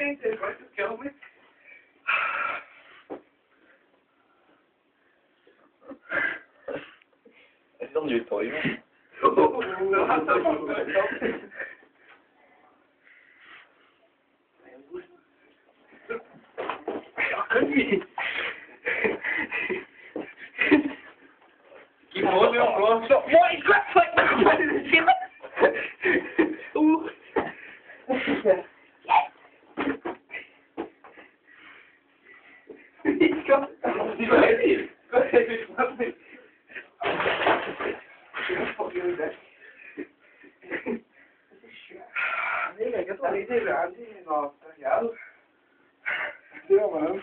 think they're going to kill me? Är det nu tar ju? No, I'm not going to Jag kunde ju... Keep on bro. So, what is that? Like, what is it? Ooh. Nossa, obrigado. Seu mano.